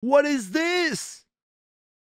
What is this?